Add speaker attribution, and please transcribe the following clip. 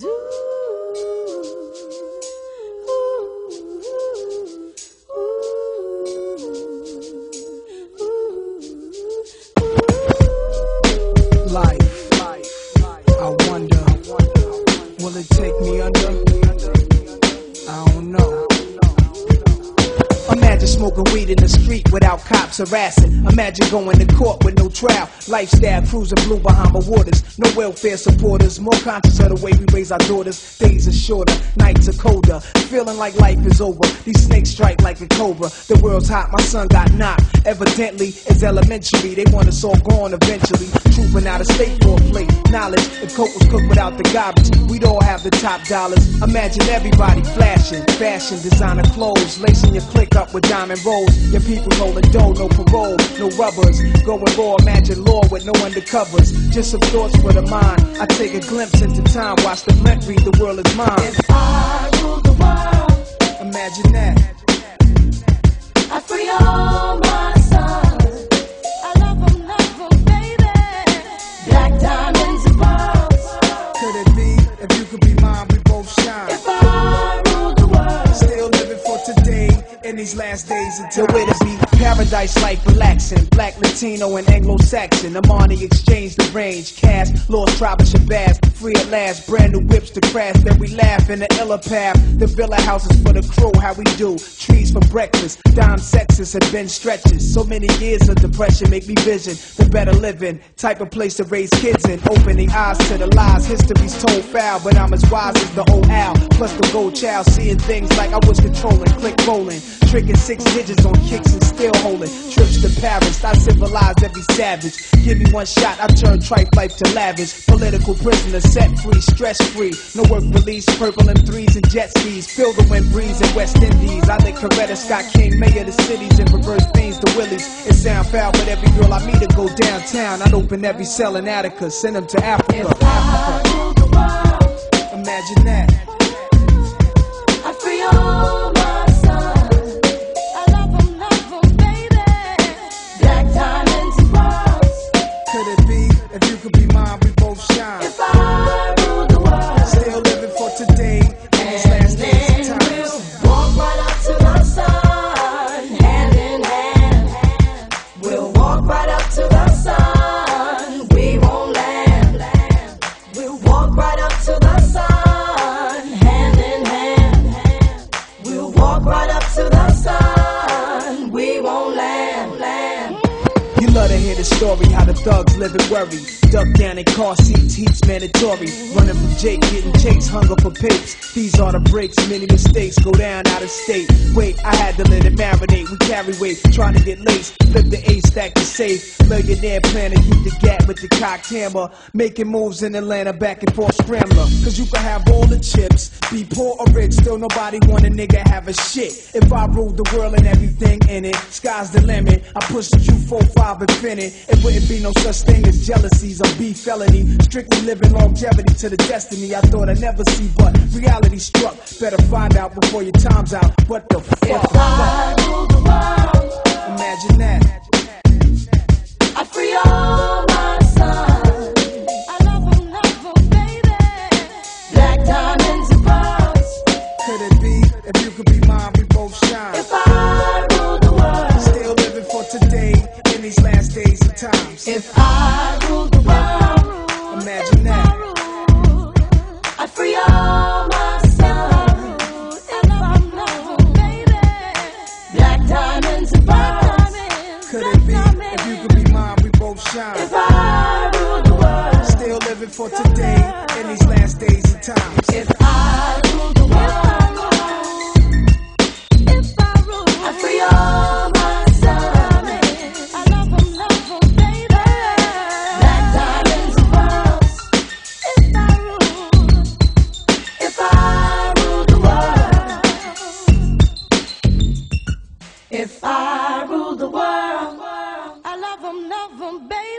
Speaker 1: Life, smoking weed in the street without cops harassing. Imagine going to court with no trial. Lifestyle cruising blue behind Bahama waters. No welfare supporters. More conscious of the way we raise our daughters. Days are shorter, nights are colder. Feeling like life is over. These snakes strike like a cobra. The world's hot, my son got knocked. Evidently, it's elementary. They want us all gone eventually. Trooping out of state for a plate. Knowledge, if coke was cooked without the garbage, we'd all have the top dollars. Imagine everybody flashing. Fashion, designer clothes. Lacing your click up with diamond rolls. Your people rolling dough, no parole, no rubbers. Going raw, imagine law with no undercovers. Just some thoughts for the mind. I take a glimpse into time, watch the blimp read the world is mine. In these last days until it be paradise life relaxing. Black, Latino, and Anglo-Saxon. Armani exchange the range. Cash, lost tribe of Shabazz. Free at last, brand new whips to crash. Then we laugh in the illa path. The villa houses for the crew, how we do. Trees for breakfast. Dime sexes have been stretches. So many years of depression make me vision better living. Type of place to raise kids in. Opening eyes to the lies. History's told foul, but I'm as wise as the old owl. Plus the gold child, seeing things like I was controlling. Click rolling. Tricking six digits on kicks and still holding. Trips to Paris, I civilized every savage. Give me one shot, I turn tripe life to lavish. Political prisoner, set free, stress free. No work release, purple M3s and jet skis. Feel the wind breeze in West Indies. I think Coretta Scott King, mayor of the cities, and reverse beans the Willies. It sound foul, but every girl I meet to go downtown. I'd open every cell in Attica, send them to Africa. Hear the story how the thugs live in worry. Duck down in car seats, heat's mandatory. Running from Jake, getting chased, hunger for papes. These are the breaks, many mistakes go down out of state. Wait, I had to let it marinate. We carry weight, trying to get laced. Flip the A stack to safe. Millionaire plan to keep the gap with the cocked hammer. Making moves in Atlanta, back and forth scrambler. Cause you can have all the chips, be poor or rich, still nobody want a nigga have a shit. If I ruled the world and everything in it, sky's the limit. I push the Q45 infinite. It wouldn't be no such thing as jealousies or beef felony. Strictly living longevity to the destiny I thought I'd never see, but reality struck. Better find out before your time's out. What the fuck?
Speaker 2: If I rule the world,
Speaker 1: Imagine that.
Speaker 2: I free all
Speaker 1: shine?
Speaker 2: If I rule the world,
Speaker 1: Still living for today in these last days and times.
Speaker 2: if I rule the world,
Speaker 1: if
Speaker 2: I I free all my. I baby. Black diamonds and pearls. If I if I rule the world, if I rule the world, Baby.